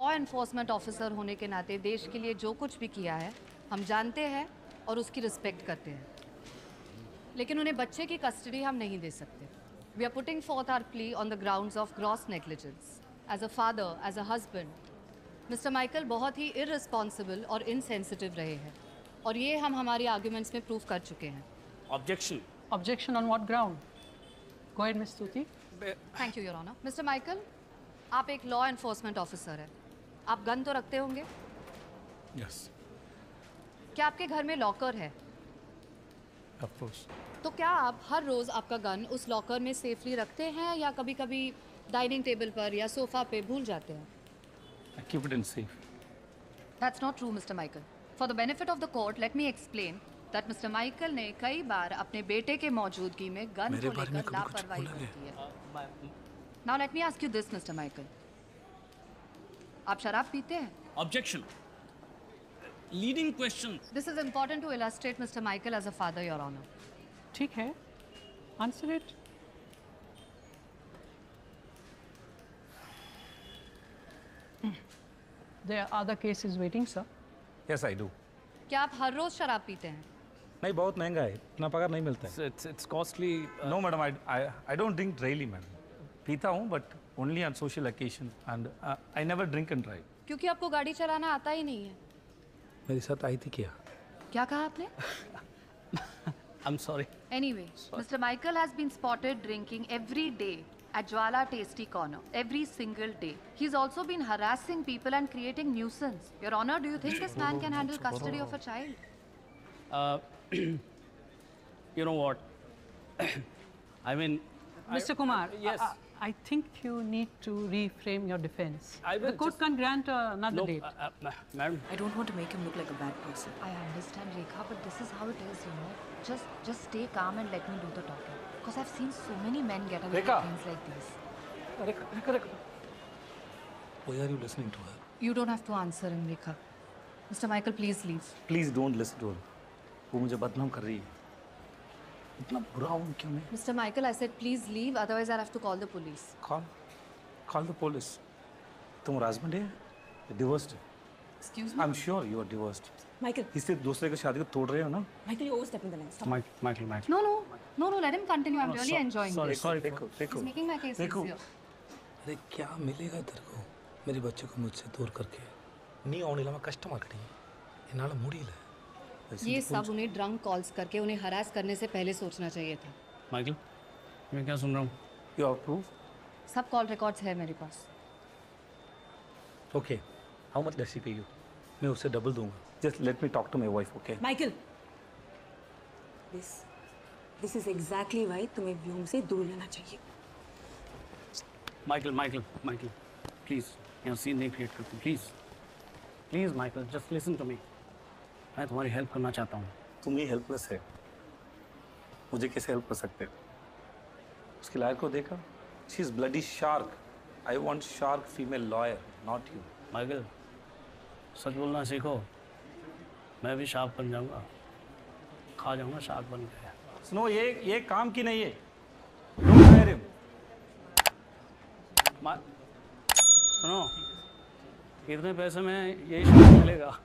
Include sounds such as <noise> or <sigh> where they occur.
Law enforcement officer होने के नाते देश के लिए जो कुछ भी किया है हम जानते हैं और उसकी रिस्पेक्ट करते हैं लेकिन उन्हें बच्चे की कस्टडी हम नहीं दे सकते we are putting forth our plea on the grounds of gross negligence as a father as a husband Mr Michael बहुत ही इररिस्पॉन्सिबल और इनसेंसिटिव रहे हैं और ये हम हमारे आर्ग्यूमेंट्स में प्रूव कर चुके हैं Objection. Objection on what ground? Go ahead, Ms. Stuti. Thank you your honour Mr Michael आप एक लॉ एनफोर्समेंट ऑफिसर हैं आप गन तो रखते होंगे? Yes, क्या आपके घर में लॉकर है? Of course. तो क्या आप हर रोज आपका गन उस लॉकर में सेफली रखते हैं या कभी कभी डाइनिंग टेबल पर या सोफा पे भूल जाते हैं? I keep it in safe. That's not true Mr Michael for the benefit of the court let me explain that Mr Michael ने कई बार अपने बेटे के मौजूदगी में गन को लेकर लापरवाही बोला होती है। Now let me ask you this Mr Michael आप शराब पीते हैं objection leading question this is important to illustrate Mr Michael as a father your honour ठीक है answer it There are other cases waiting, sir. Yes, I do. क्या आप हर रोज शराब पीते हैं नहीं बहुत महँगा है इतना पगार नहीं मिलता है. It's, it's, it's costly. Uh... No, madam, I, I, I. पीता हूँ but only on social occasion and I never drink and drive क्योंकि आपको गाड़ी चलाना आता ही नहीं है मेरे साथ आई थी क्या क्या कहा आपने <laughs> I'm sorry. Anyway, Mr. Michael has been spotted drinking every day at Jwala Tasty Corner, every single day. He's also been harassing people and creating nuisance. Your Honor, do you think this man can handle custody of a child? Uh, <clears throat> you know what? <clears throat> I mean, I- Mr. Kumar, Yes. I, I think you need to reframe your defense. I will the court just- can grant uh, another no, date. uh, uh, ma- madam. I don't want to make him look like a bad person. I understand, Rekha, but this is how it is, you know. Just, just stay calm and let me do the talking. Because I've seen so many men get away Rekha. with things like these. Why are you listening to her? You don't have to answer him, Rekha. Mr. Michael, please leave. Please don't listen to her वो मुझे बदनाम कर रही है इतना बुरा हूँ क्यों मैं Mr. Michael, I said please leave, otherwise I'll have to call the police. Call call the police तुम हस्बैंड है divorced Excuse I me? Am sure you are divorced Michael, इससे दूसरे की शादी को तोड़ रहे हो ना Michael, you're overstepping the line. Stop. Mike, Michael, Michael. No, no, no, no, let him continue. I'm really so- enjoying sorry, this. sorry. देखो देखो He's making my case देखो easier. अरे क्या मिलेगा तेरे को मेरे बच्चे को मुझसे दूर करके நீ அவன் இல்லாமல் கஷ்டமாக்கடி என்னால் முடியல ये सब उन्हें ड्रंक कॉल्स करके उन्हें हरास करने से पहले सोचना चाहिए था। Michael, मैं क्या सुन रहा हूँ? यू हैव प्रूफ सब कॉल रिकॉर्ड्स है मेरे पास। Okay how much less pay you मैं उससे डबल दूँगा। Just let me talk to my wife okay Michael! This, this is exactly why तुम्हें व्योम से दूर रहना चाहिए. Michael, Michael, Michael, please, यहाँ सीन नहीं क्रिएट करते please please Michael just listen to me मैं तुम्हारी हेल्प करना चाहता हूँ। तुम ही हेल्पलेस है। मुझे कैसे हेल्प कर सकते हो? उसकी लायर को देखा? She is bloody shark I want shark female lawyer not you Michael सच बोलना सीखो। मैं भी शार्प बन जाऊँगा। खा जाऊँगा शार्क बन गया सुनो ये ये काम की नहीं है। सुनो इतने पैसे में यही शार्प मिलेगा?